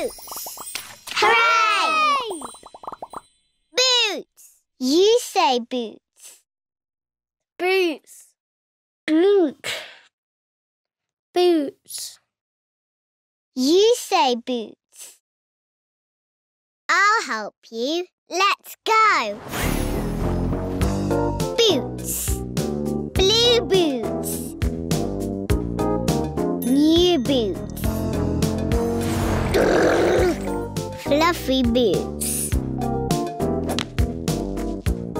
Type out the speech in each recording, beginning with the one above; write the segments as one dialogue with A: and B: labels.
A: Boots! Hooray! Boots! You say boots.
B: Boots.
A: Boots.
B: Boots.
A: You say boots. I'll help you. Let's go. Boots. Blue boots. New boots. Fluffy boots.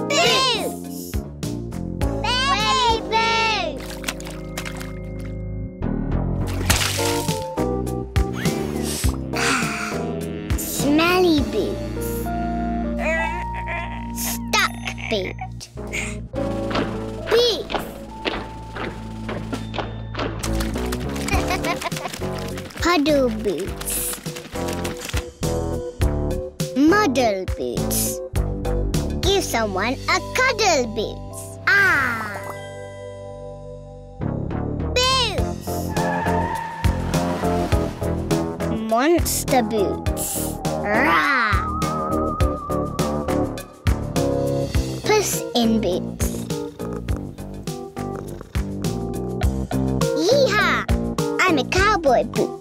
A: Boots. Boots. Smelly boots. Stuck boot. Boots. Puddle boots. Muddle boots. Give someone a cuddle boots. Ah. Boots. Monster boots. Rah. Puss in boots. Yeehaw! I'm a cowboy boot.